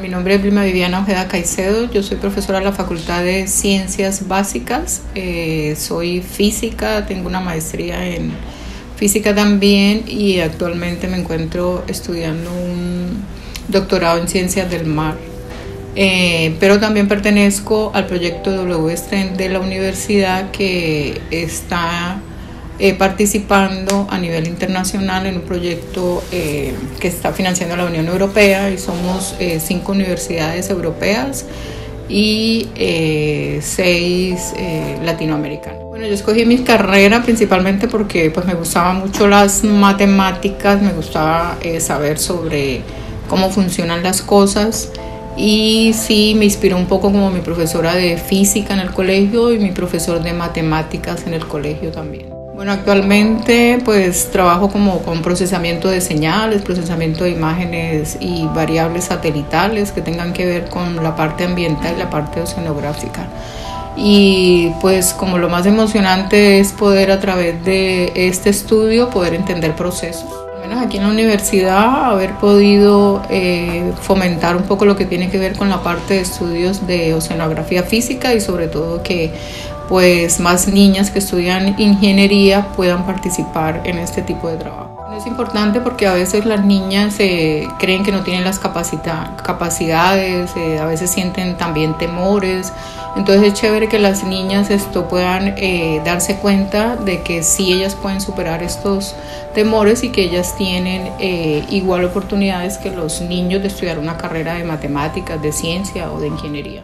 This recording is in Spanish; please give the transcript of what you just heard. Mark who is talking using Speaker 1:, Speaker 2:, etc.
Speaker 1: mi nombre es Vilma Viviana Ojeda Caicedo, yo soy profesora de la Facultad de Ciencias Básicas, eh, soy física, tengo una maestría en física también y actualmente me encuentro estudiando un doctorado en ciencias del mar. Eh, pero también pertenezco al proyecto WSTEM de la universidad que está eh, participando a nivel internacional en un proyecto eh, que está financiando la Unión Europea y somos cinco universidades europeas y seis latinoamericanas. Bueno, yo escogí mi carrera principalmente porque pues, me gustaban mucho las matemáticas, me gustaba saber sobre cómo funcionan las cosas y sí me inspiró un poco como mi profesora de física en el colegio y mi profesor de matemáticas en el colegio también. Bueno, actualmente pues trabajo como con procesamiento de señales, procesamiento de imágenes y variables satelitales que tengan que ver con la parte ambiental y la parte oceanográfica. Y pues como lo más emocionante es poder a través de este estudio poder entender procesos aquí en la universidad haber podido eh, fomentar un poco lo que tiene que ver con la parte de estudios de oceanografía física y sobre todo que pues más niñas que estudian ingeniería puedan participar en este tipo de trabajo. Es importante porque a veces las niñas eh, creen que no tienen las capacidades, eh, a veces sienten también temores. Entonces es chévere que las niñas esto puedan eh, darse cuenta de que sí ellas pueden superar estos temores y que ellas tienen igual oportunidades que los niños de estudiar una carrera de matemáticas, de ciencia o de ingeniería.